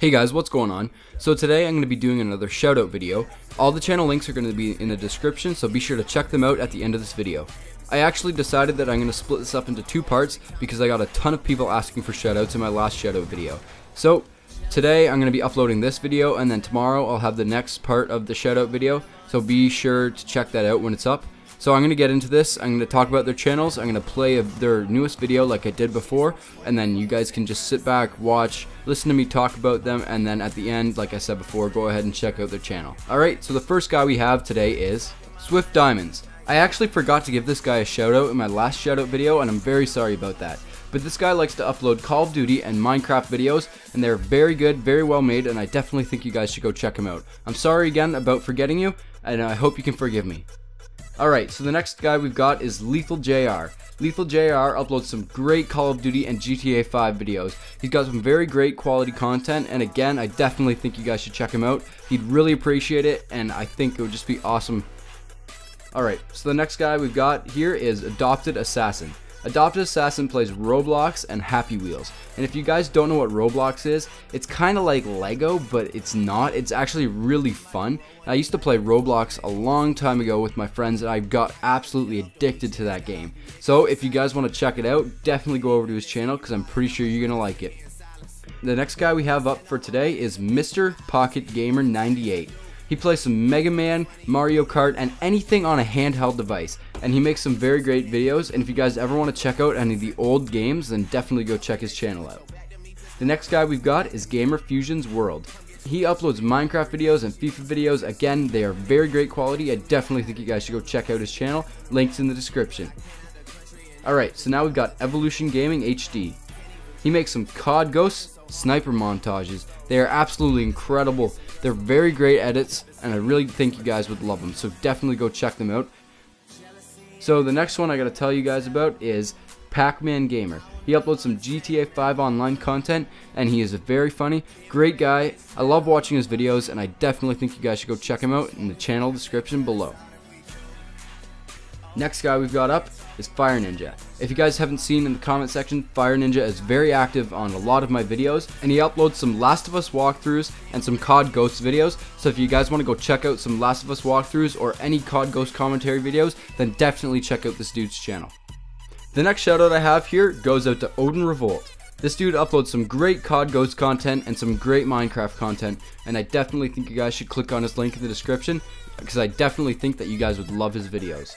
Hey guys, what's going on? So today I'm going to be doing another shoutout video. All the channel links are going to be in the description, so be sure to check them out at the end of this video. I actually decided that I'm going to split this up into two parts because I got a ton of people asking for shoutouts in my last shoutout video. So today I'm going to be uploading this video and then tomorrow I'll have the next part of the shoutout video, so be sure to check that out when it's up. So I'm going to get into this, I'm going to talk about their channels, I'm going to play a, their newest video like I did before, and then you guys can just sit back, watch, listen to me talk about them, and then at the end, like I said before, go ahead and check out their channel. Alright, so the first guy we have today is Swift Diamonds. I actually forgot to give this guy a shout out in my last shout out video, and I'm very sorry about that. But this guy likes to upload Call of Duty and Minecraft videos, and they're very good, very well made, and I definitely think you guys should go check him out. I'm sorry again about forgetting you, and I hope you can forgive me. Alright, so the next guy we've got is Lethal JayR. Lethal JayR uploads some great Call of Duty and GTA 5 videos. He's got some very great quality content, and again, I definitely think you guys should check him out. He'd really appreciate it, and I think it would just be awesome. Alright, so the next guy we've got here is Adopted Assassin. Adopted Assassin plays Roblox and Happy Wheels. And if you guys don't know what Roblox is, it's kind of like Lego, but it's not. It's actually really fun. I used to play Roblox a long time ago with my friends and I got absolutely addicted to that game. So if you guys want to check it out, definitely go over to his channel because I'm pretty sure you're going to like it. The next guy we have up for today is Mr. Pocket Gamer 98. He plays some Mega Man, Mario Kart, and anything on a handheld device. And he makes some very great videos, and if you guys ever want to check out any of the old games, then definitely go check his channel out. The next guy we've got is Gamer Fusion's World. He uploads Minecraft videos and FIFA videos. Again, they are very great quality. I definitely think you guys should go check out his channel. Links in the description. Alright, so now we've got Evolution Gaming HD. He makes some COD Ghosts sniper montages. They are absolutely incredible. They're very great edits, and I really think you guys would love them. So definitely go check them out. So the next one I gotta tell you guys about is Pac-Man Gamer. He uploads some GTA 5 online content, and he is a very funny, great guy. I love watching his videos, and I definitely think you guys should go check him out in the channel description below. Next guy we've got up is Fire Ninja. If you guys haven't seen in the comment section, Fire Ninja is very active on a lot of my videos, and he uploads some Last of Us walkthroughs and some COD Ghosts videos, so if you guys want to go check out some Last of Us walkthroughs or any COD Ghost commentary videos, then definitely check out this dude's channel. The next shoutout I have here goes out to Odin Revolt. This dude uploads some great COD Ghost content and some great Minecraft content, and I definitely think you guys should click on his link in the description, because I definitely think that you guys would love his videos.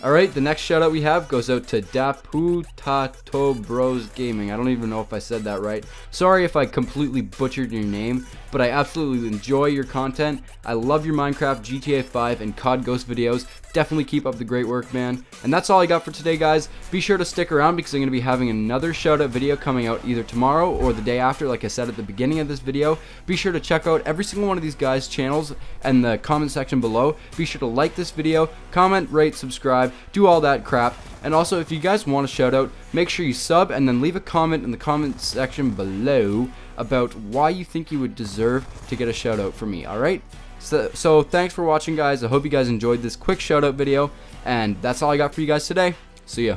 Alright, the next shout out we have goes out to DaPoTaTo Bros Gaming. I don't even know if I said that right. Sorry if I completely butchered your name, but I absolutely enjoy your content. I love your Minecraft, GTA 5, and COD Ghost videos. Definitely keep up the great work, man. And that's all I got for today, guys. Be sure to stick around because I'm going to be having another shout out video coming out either tomorrow or the day after, like I said at the beginning of this video. Be sure to check out every single one of these guys' channels and the comment section below. Be sure to like this video, comment, rate, subscribe, do all that crap. And also, if you guys want a shout out, make sure you sub and then leave a comment in the comment section below about why you think you would deserve to get a shout out from me, alright? So, so thanks for watching, guys. I hope you guys enjoyed this quick shout out video. And that's all I got for you guys today. See ya.